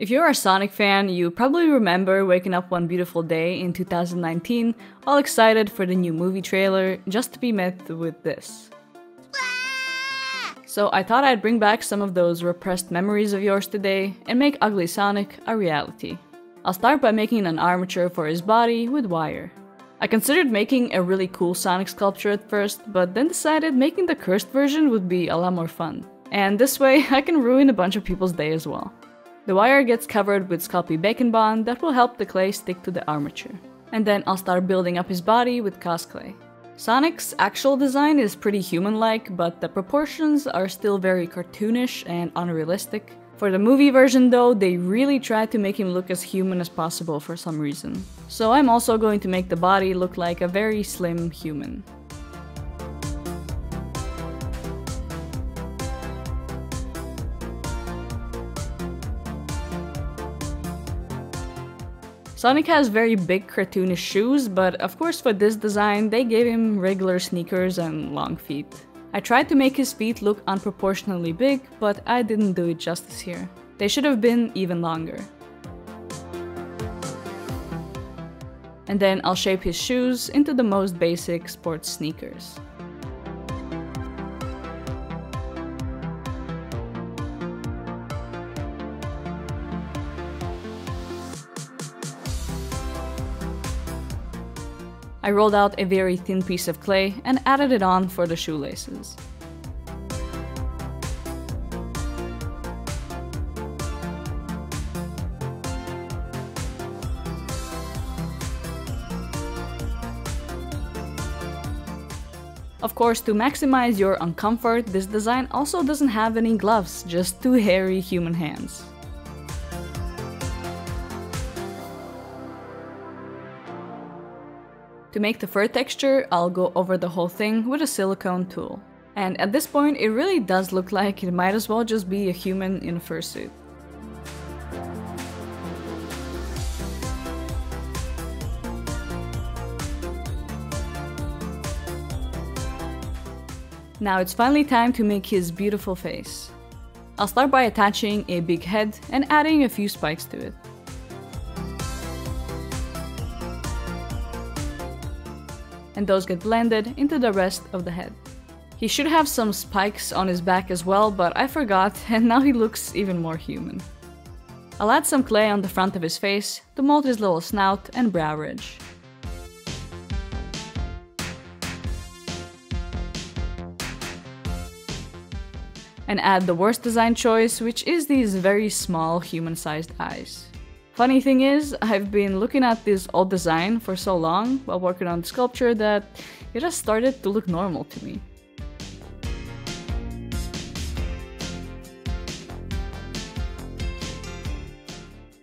If you're a Sonic fan, you probably remember waking up one beautiful day in 2019, all excited for the new movie trailer, just to be met with this. So I thought I'd bring back some of those repressed memories of yours today and make Ugly Sonic a reality. I'll start by making an armature for his body with wire. I considered making a really cool Sonic sculpture at first, but then decided making the cursed version would be a lot more fun. And this way, I can ruin a bunch of people's day as well. The wire gets covered with Sculpey Bake & Bond that will help the clay stick to the armature. And then I'll start building up his body with Cosclay. Sonic's actual design is pretty human-like, but the proportions are still very cartoonish and unrealistic. For the movie version though, they really tried to make him look as human as possible for some reason. So I'm also going to make the body look like a very slim human. Sonic has very big cartoonish shoes, but of course for this design they gave him regular sneakers and long feet. I tried to make his feet look unproportionately big, but I didn't do it justice here. They should have been even longer. And then I'll shape his shoes into the most basic sports sneakers. I rolled out a very thin piece of clay and added it on for the shoelaces. Of course, to maximize your uncomfort, this design also doesn't have any gloves, just two hairy human hands. To make the fur texture, I'll go over the whole thing with a silicone tool. And at this point, it really does look like it might as well just be a human in a fursuit. Now it's finally time to make his beautiful face. I'll start by attaching a big head and adding a few spikes to it. And those get blended into the rest of the head. He should have some spikes on his back as well, but I forgot and now he looks even more human. I'll add some clay on the front of his face to mold his little snout and brow ridge. And add the worst design choice, which is these very small human-sized eyes. Funny thing is, I've been looking at this old design for so long while working on the sculpture that it has started to look normal to me.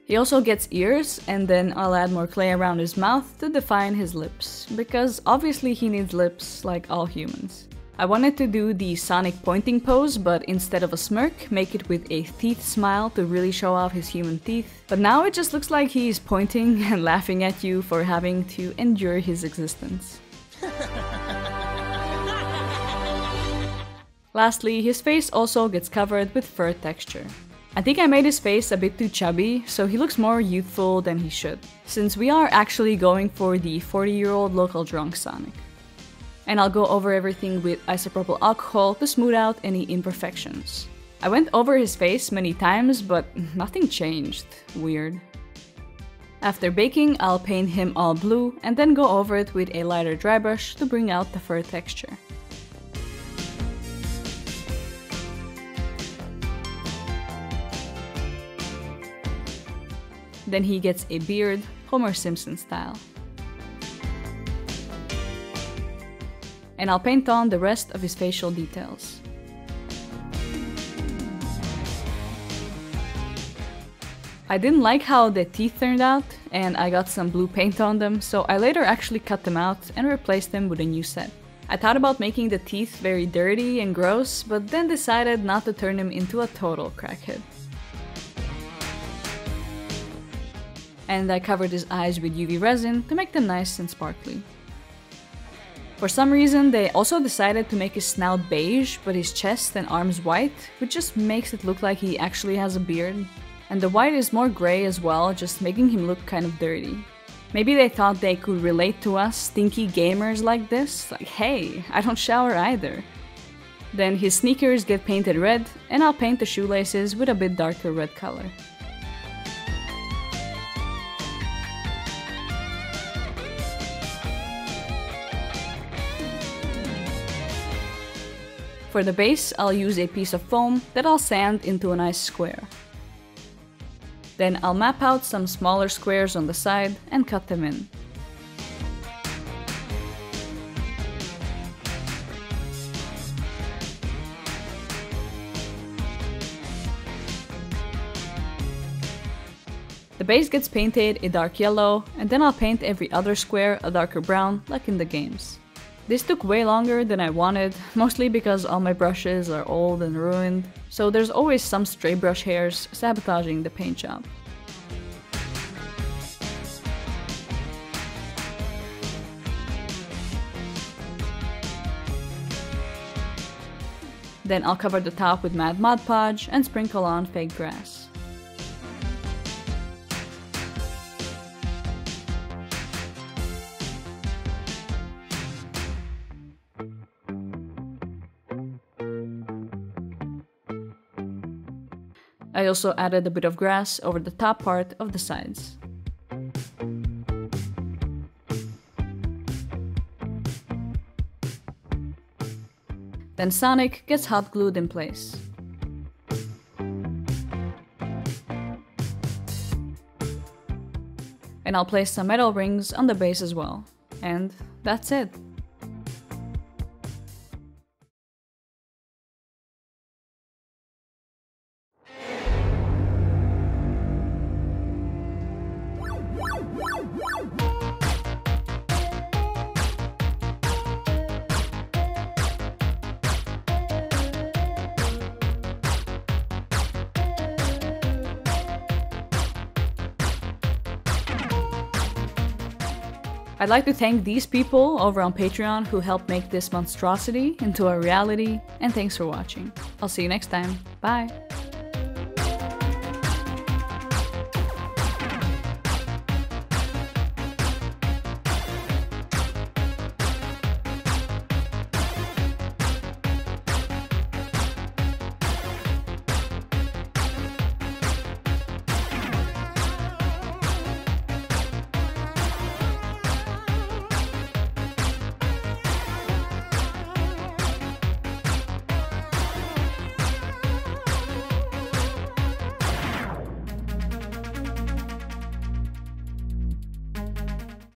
He also gets ears, and then I'll add more clay around his mouth to define his lips, because obviously he needs lips like all humans. I wanted to do the Sonic pointing pose, but instead of a smirk, make it with a teeth smile to really show off his human teeth. But now it just looks like he's pointing and laughing at you for having to endure his existence. Lastly, his face also gets covered with fur texture. I think I made his face a bit too chubby, so he looks more youthful than he should, since we are actually going for the 40 year old local drunk Sonic and I'll go over everything with isopropyl alcohol to smooth out any imperfections. I went over his face many times, but nothing changed. Weird. After baking, I'll paint him all blue and then go over it with a lighter dry brush to bring out the fur texture. Then he gets a beard, Homer Simpson style. And I'll paint on the rest of his facial details. I didn't like how the teeth turned out, and I got some blue paint on them, so I later actually cut them out and replaced them with a new set. I thought about making the teeth very dirty and gross, but then decided not to turn him into a total crackhead. And I covered his eyes with UV resin to make them nice and sparkly. For some reason, they also decided to make his snout beige, but his chest and arms white, which just makes it look like he actually has a beard. And the white is more grey as well, just making him look kind of dirty. Maybe they thought they could relate to us stinky gamers like this, like hey, I don't shower either. Then his sneakers get painted red, and I'll paint the shoelaces with a bit darker red color. For the base, I'll use a piece of foam that I'll sand into a nice square. Then I'll map out some smaller squares on the side and cut them in. The base gets painted a dark yellow, and then I'll paint every other square a darker brown, like in the games. This took way longer than I wanted, mostly because all my brushes are old and ruined, so there's always some stray brush hairs sabotaging the paint job. Then I'll cover the top with matte Mod Podge and sprinkle on fake grass. I also added a bit of grass over the top part of the sides. Then Sonic gets hot glued in place. And I'll place some metal rings on the base as well. And that's it. I'd like to thank these people over on Patreon who helped make this monstrosity into a reality, and thanks for watching. I'll see you next time. Bye!